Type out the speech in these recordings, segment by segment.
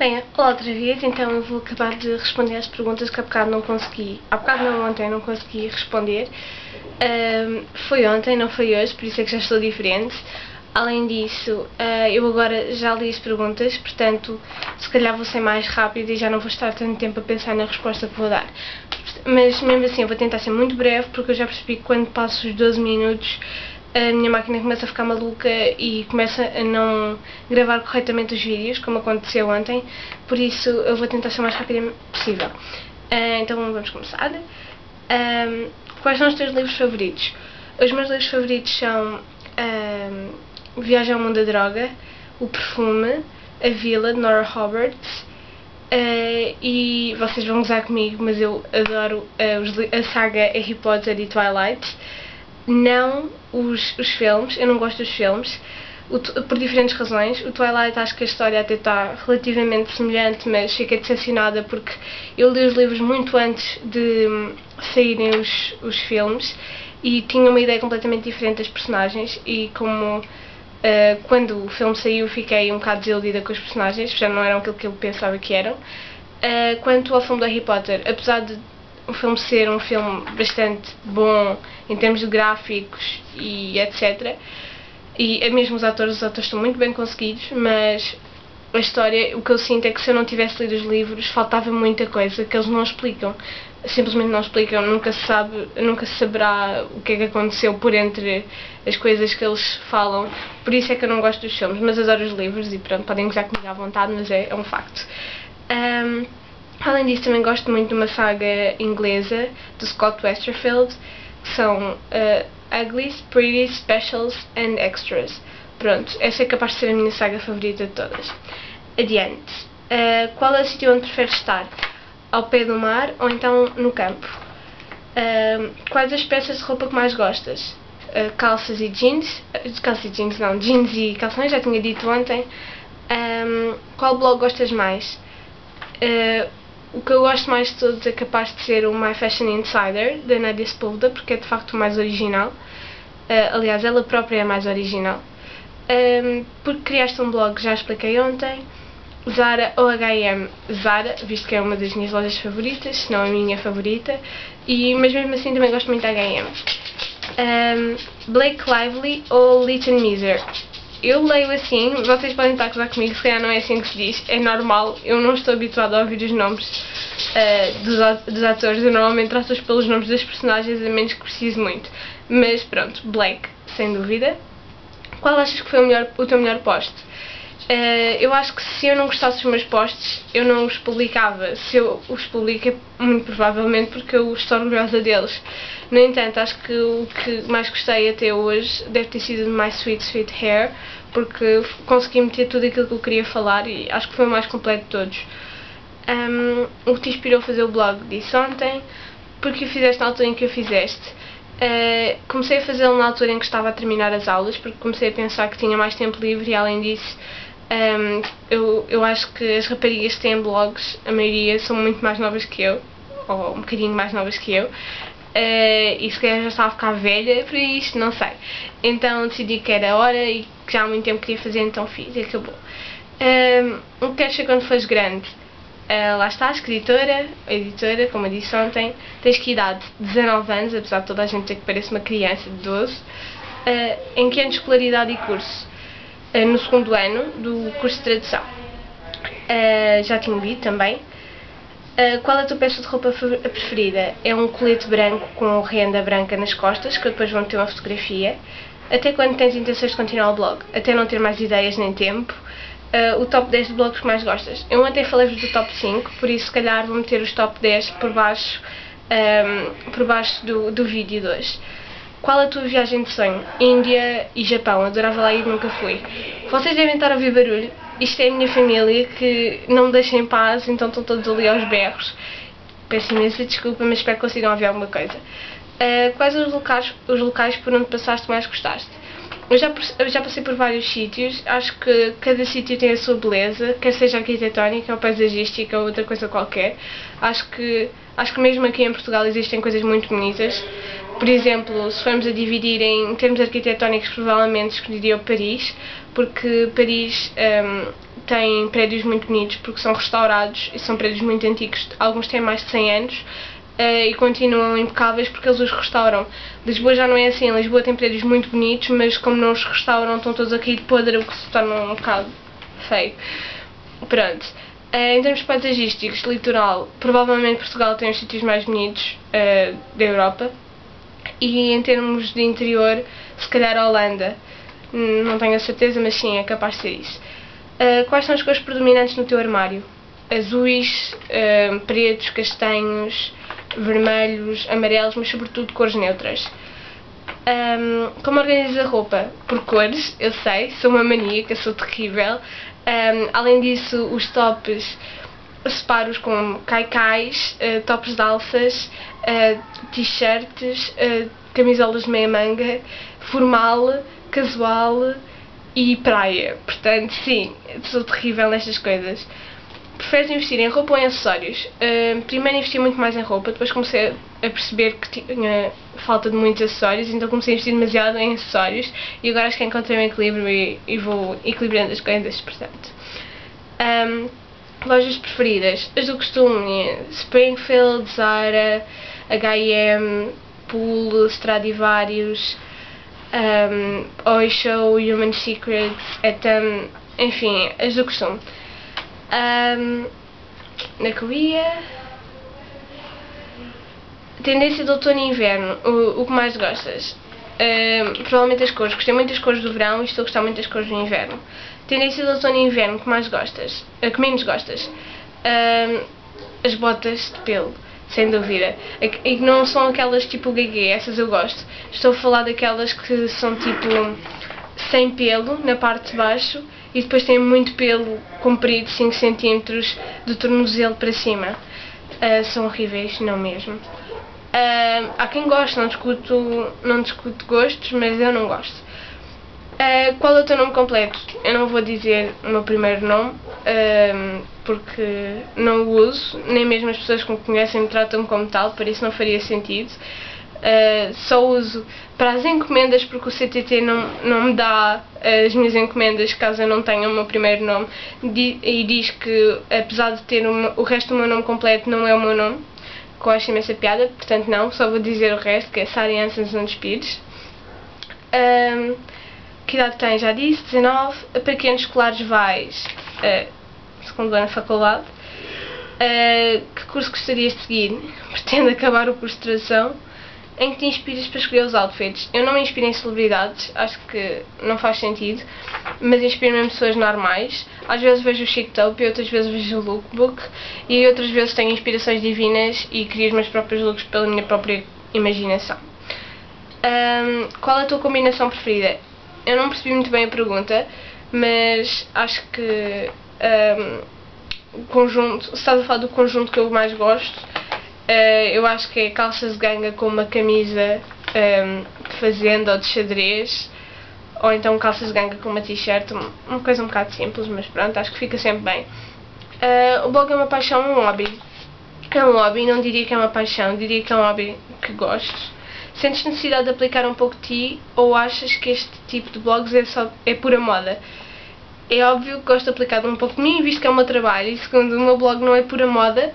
Bem, olá outra vez, então eu vou acabar de responder às perguntas que há bocado não consegui, há bocado não, ontem não consegui responder. Um, foi ontem, não foi hoje, por isso é que já estou diferente. Além disso, uh, eu agora já li as perguntas, portanto, se calhar vou ser mais rápido e já não vou estar tanto tempo a pensar na resposta que vou dar. Mas mesmo assim, eu vou tentar ser muito breve, porque eu já percebi que quando passo os 12 minutos a minha máquina começa a ficar maluca e começa a não gravar corretamente os vídeos, como aconteceu ontem, por isso eu vou tentar ser o mais rápida possível. Uh, então vamos começar. Um, quais são os teus livros favoritos? Os meus livros favoritos são um, Viagem ao Mundo da Droga, O Perfume, A Vila, de Nora Roberts, uh, e vocês vão gozar comigo, mas eu adoro uh, a saga Harry Potter e Twilight não os, os filmes, eu não gosto dos filmes, o, por diferentes razões. O Twilight acho que a história até está relativamente semelhante, mas fiquei decepcionada porque eu li os livros muito antes de hum, saírem os, os filmes e tinha uma ideia completamente diferente das personagens e como Uh, quando o filme saiu fiquei um bocado desiludida com os personagens, já não eram aquilo que eu pensava que eram. Uh, quanto ao filme do Harry Potter, apesar de o filme ser um filme bastante bom em termos de gráficos e etc. E é mesmo os atores, os atores estão muito bem conseguidos, mas a história, o que eu sinto é que se eu não tivesse lido os livros, faltava muita coisa que eles não explicam. Simplesmente não explicam, nunca se sabe, nunca se saberá o que é que aconteceu por entre as coisas que eles falam. Por isso é que eu não gosto dos filmes, mas adoro os livros e pronto, podem gozar comigo à vontade, mas é, é um facto. Um, Além disso, também gosto muito de uma saga inglesa do Scott Westerfield, que são uh, Uglies, Pretty, Specials and Extras. Pronto, essa é capaz de ser a minha saga favorita de todas. Adiante. Uh, qual é o sítio onde preferes estar? Ao pé do mar ou então no campo? Uh, quais as peças de roupa que mais gostas? Uh, calças e jeans? calças e jeans não, jeans e calções, já tinha dito ontem. Um, qual blog gostas mais? O que eu gosto mais de todos é capaz de ser o My Fashion Insider, da Nadia Sepúlveda, porque é de facto o mais original. Uh, aliás, ela própria é a mais original. Um, ehm, porque criaste um blog, já expliquei ontem. Zara ou H&M Zara, visto que é uma das minhas lojas favoritas, se não a minha favorita. E, mas mesmo assim também gosto muito da H&M. Um, Blake Lively ou Leighton Measer? Eu leio assim, vocês podem estar a acusar comigo, se calhar não é assim que se diz, é normal, eu não estou habituada a ouvir os nomes uh, dos, dos atores, eu normalmente trato-os pelos nomes das personagens, a menos que precise muito. Mas pronto, Blake, sem dúvida. Qual achas que foi o, melhor, o teu melhor post? Uh, eu acho que se eu não gostasse dos meus posts, eu não os publicava. Se eu os publico, é muito provavelmente porque eu estou orgulhosa deles. No entanto, acho que o que mais gostei até hoje deve ter sido My Sweet Sweet Hair, porque consegui meter tudo aquilo que eu queria falar e acho que foi o mais completo de todos. Um, o que te inspirou a fazer o blog disse ontem, porque o fizeste na altura em que o fizeste. Uh, comecei a fazê-lo na altura em que estava a terminar as aulas, porque comecei a pensar que tinha mais tempo livre e além disso um, eu, eu acho que as raparigas que têm blogs, a maioria são muito mais novas que eu, ou um bocadinho mais novas que eu, uh, e se calhar já estava a ficar velha para isto, não sei. Então decidi que era hora e que já há muito tempo queria fazer, então fiz e acabou. Um, o que queres ser quando fores grande? Uh, lá está, escritora, editora, como eu disse ontem, tens que idade? 19 anos, apesar de toda a gente dizer que parece uma criança de 12. Uh, ah, em que ano de escolaridade e curso? Eh, no segundo ano do curso de tradução. Uh, já tinha dito também. Uh, qual é a tua peça de roupa preferida? É um colete branco com renda branca nas costas, que depois vão ter uma fotografia. Até quando tens intenções de continuar o blog? Até não ter mais ideias nem tempo. Uh, o top 10 de blogs que mais gostas? Eu ontem falei-vos do top 5, por isso se calhar vou meter os top 10 por baixo, um, ehm, por baixo do, do vídeo de hoje. Qual a tua viagem de sonho? Índia e Japão. Adorava lá ir, nunca fui. Vocês devem estar a ouvir barulho. Isto é a minha família que não me deixa em paz, então estão todos ali aos berros. Peço imensa desculpa, mas espero que consigam ouvir alguma coisa. Uh, quais os locais, os locais por onde passaste mais gostaste? Eu já, eu já passei por vários sítios, acho que cada sítio tem a sua beleza, quer seja arquitetónica ou paisagística ou outra coisa qualquer. Acho que, acho que mesmo aqui em Portugal existem coisas muito bonitas. Por exemplo, se formos a dividir em termos arquitetónicos, provavelmente escolheria Paris, porque Paris um, têm prédios muito bonitos porque são restaurados e são prédios muito antigos, alguns têm mais de 100 anos uh, e continuam impecáveis porque eles os restauram. Lisboa já não é assim, Lisboa tem prédios muito bonitos, mas como não os restauram estão todos a cair de podre, o que se torna um bocado feio. Pronto. Uh, em termos paisagísticos, litoral, provavelmente Portugal tem os sítios mais bonitos uh, da Europa. E em termos de interior, se calhar a Holanda. Não tenho a certeza, mas sim, é capaz de ser isso. Uh, quais são as cores predominantes no teu armário? Azuis, pretos, castanhos, vermelhos, amarelos, mas sobretudo cores neutras. Um, como organizas a roupa? Por cores, eu sei, sou uma maníaca, sou terrível. Um, além disso, os tops separo-os com caicais, uh, tops de alças, uh, t-shirts, uh, camisolas de meia manga, formal, casual e praia. Portanto, sim, sou terrível nestas coisas. Preferes investir em roupa ou em acessórios? Primeiro investi muito mais em roupa, depois comecei a perceber que tinha falta de muitos acessórios, então comecei a investir demasiado em acessórios e agora acho que encontrei um equilíbrio e, e vou equilibrando as coisas, portanto. Um, lojas preferidas? As do costume, Springfield, Zara, H&M, Pool, Stradivarius, um, Oisho, Human Secrets, Etam, enfim, as do costume. Um, na Coreia. Tendência de outono e inverno. O, o que mais gostas? Provavelmente as cores. Gostei muito das cores do verão e estou a gostar muito das cores do inverno. Tendência outono e inverno. Que mais gostas? Uh, que menos gostas? Um, as botas de pelo. Sem dúvida. E que não são aquelas tipo GG, essas eu gosto. Estou a falar daquelas que são tipo sem pelo na parte de baixo e depois tem muito pelo comprido, 5 cm, do tornozelo para cima. Uh, são horríveis, não mesmo. Uh, há quem goste, não discuto, não discuto gostos, mas eu não gosto. Uh, qual é o teu nome completo? Eu não vou dizer o meu primeiro nome, porque não o uso, nem mesmo as pessoas que me conhecem me tratam como tal, por isso não faria sentido. Uh, só uso para as encomendas porque o CTT não, não me dá as minhas encomendas caso eu não tenha o meu primeiro nome e diz que apesar de ter uma, o resto do meu nome completo não é o meu nome acho imensa piada, portanto não, só vou dizer o resto que é Sara Ansons and Pires um, que idade tem? Já disse, 19 para que anos escolares vais? Uh, segundo ano na faculdade uh, que curso gostarias de seguir? Pretendo acabar o curso de tradução em que te inspiras para escolher os outfits. Eu não me inspiro em celebridades, acho que não faz sentido, mas inspiro-me em pessoas normais. Às vezes vejo o Chictopia, outras vezes vejo o Lookbook e outras vezes tenho inspirações divinas e crio os meus próprios looks pela minha própria imaginação. Um, qual é a tua combinação preferida? Eu não percebi muito bem a pergunta, mas acho que um, o conjunto, se estás a falar do conjunto que eu mais gosto, Uh, eu acho que é calças de ganga com uma camisa um, ehm, fazenda ou de xadrez, ou então calças de ganga com uma t-shirt, uma coisa um bocado simples, mas pronto, acho que fica sempre bem. Uh, o blog é uma paixão, um hobby. É um hobby, não diria que é uma paixão, diria que é um hobby que gosto. Sentes necessidade de aplicar um pouco de ti ou achas que este tipo de blogs é, só, é pura moda? É óbvio que gosto de aplicar um pouco de mim, visto que é o meu trabalho, e segundo o meu blog não é pura moda,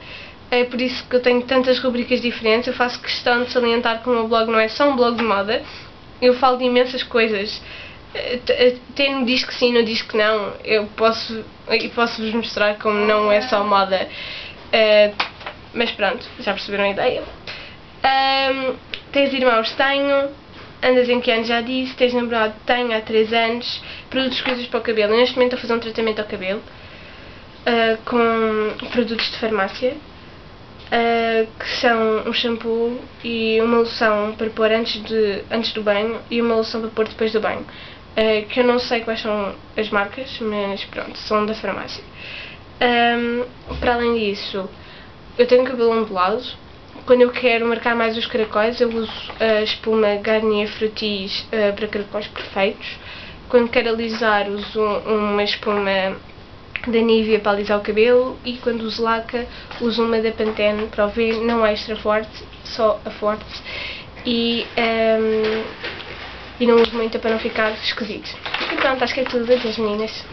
é por isso que eu tenho tantas rubricas diferentes. Eu faço questão de salientar que o meu blog não é só um blog de moda. Eu falo de imensas coisas. Até no que sim, no que não. Eu posso, eu posso vos mostrar como não é só moda. Uh, mas pronto, já perceberam a ideia. Um, tens irmãos? Tenho. Andas em que ano? Já disse. Tens namorado? Tenho há 3 anos. Produtos coisas para o cabelo. neste momento estou a fazer um tratamento ao cabelo. Uh, com produtos de farmácia uh, que são um shampoo e uma loção para pôr antes, de, antes do banho e uma loção para pôr depois do banho. Uh, que eu não sei quais são as marcas, mas pronto, são da farmácia. Um, para além disso, eu tenho cabelo ondulado. Quando eu quero marcar mais os caracóis, eu uso a espuma Garnier Frutis uh, para caracóis perfeitos. Quando quero alisar, uso uma espuma da Nivea para alisar o cabelo e quando uso laca uso uma da Pantene para o ver, não é extra forte, só a forte e, um, e não uso muita para não ficar esquisito. E pronto, acho que é tudo, adeus meninas.